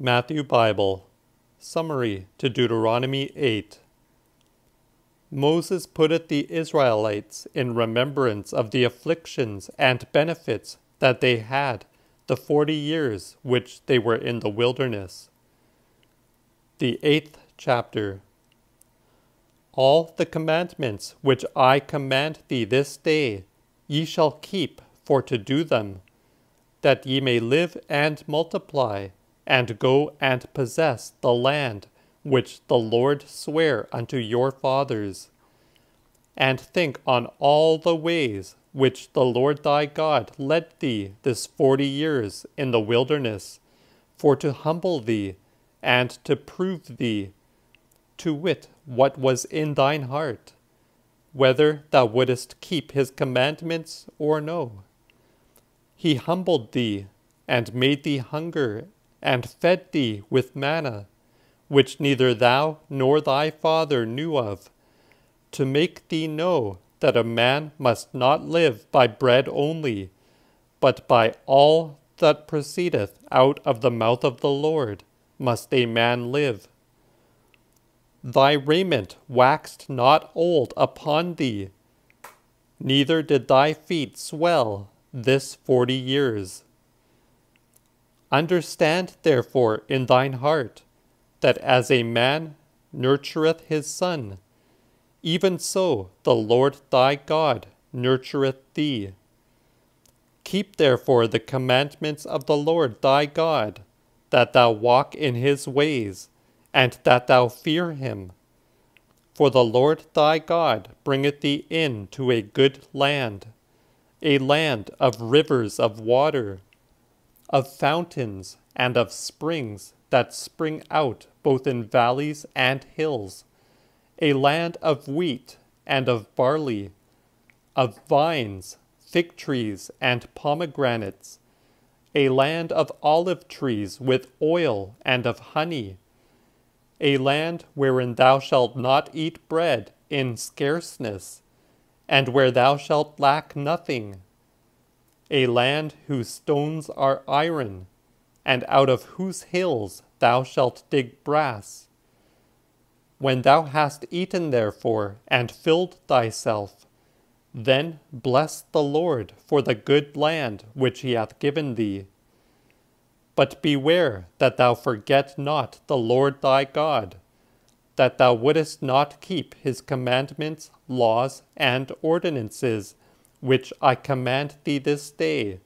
Matthew Bible Summary to Deuteronomy 8 Moses put putteth the Israelites in remembrance of the afflictions and benefits that they had the forty years which they were in the wilderness. The eighth chapter. All the commandments which I command thee this day, ye shall keep for to do them, that ye may live and multiply, and go and possess the land which the Lord sware unto your fathers. And think on all the ways which the Lord thy God led thee this forty years in the wilderness, for to humble thee, and to prove thee, to wit what was in thine heart, whether thou wouldest keep his commandments or no. He humbled thee, and made thee hunger, and fed thee with manna, which neither thou nor thy father knew of, to make thee know that a man must not live by bread only, but by all that proceedeth out of the mouth of the Lord must a man live. Thy raiment waxed not old upon thee, neither did thy feet swell this forty years. Understand therefore in thine heart that as a man nurtureth his son, even so the Lord thy God nurtureth thee. Keep therefore the commandments of the Lord thy God, that thou walk in his ways, and that thou fear him. For the Lord thy God bringeth thee in to a good land, a land of rivers of water, of fountains and of springs that spring out both in valleys and hills a land of wheat and of barley, of vines, fig trees, and pomegranates, a land of olive trees with oil and of honey, a land wherein thou shalt not eat bread in scarceness, and where thou shalt lack nothing, a land whose stones are iron, and out of whose hills thou shalt dig brass when thou hast eaten therefore and filled thyself, then bless the Lord for the good land which he hath given thee. But beware that thou forget not the Lord thy God, that thou wouldest not keep his commandments, laws, and ordinances, which I command thee this day.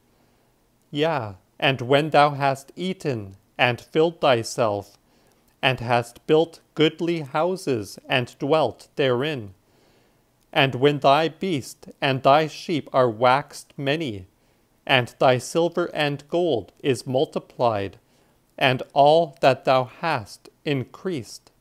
Yea, and when thou hast eaten and filled thyself, and hast built goodly houses and dwelt therein. And when thy beast and thy sheep are waxed many, and thy silver and gold is multiplied, and all that thou hast increased,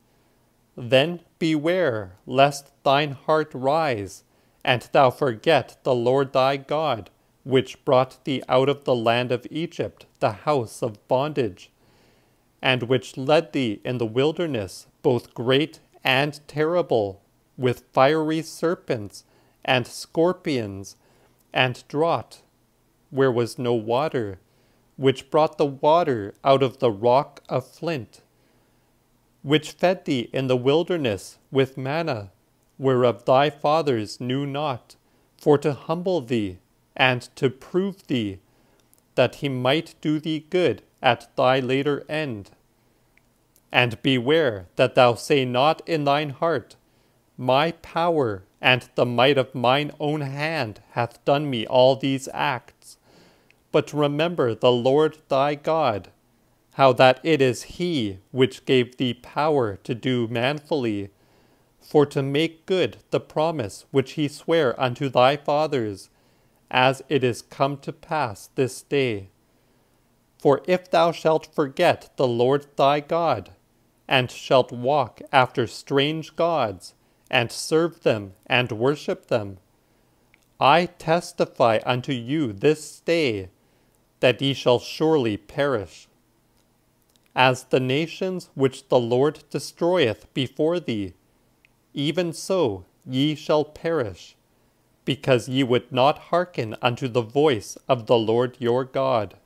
then beware lest thine heart rise, and thou forget the Lord thy God, which brought thee out of the land of Egypt, the house of bondage and which led thee in the wilderness, both great and terrible, with fiery serpents and scorpions, and drought, where was no water, which brought the water out of the rock of flint, which fed thee in the wilderness with manna, whereof thy fathers knew not, for to humble thee and to prove thee, that he might do thee good at thy later end. And beware that thou say not in thine heart, My power and the might of mine own hand hath done me all these acts. But remember the Lord thy God, how that it is he which gave thee power to do manfully, for to make good the promise which he sware unto thy fathers, as it is come to pass this day. For if thou shalt forget the Lord thy God, and shalt walk after strange gods, and serve them and worship them, I testify unto you this day that ye shall surely perish. As the nations which the Lord destroyeth before thee, even so ye shall perish, because ye would not hearken unto the voice of the Lord your God.